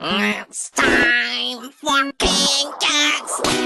It's time for King Cats!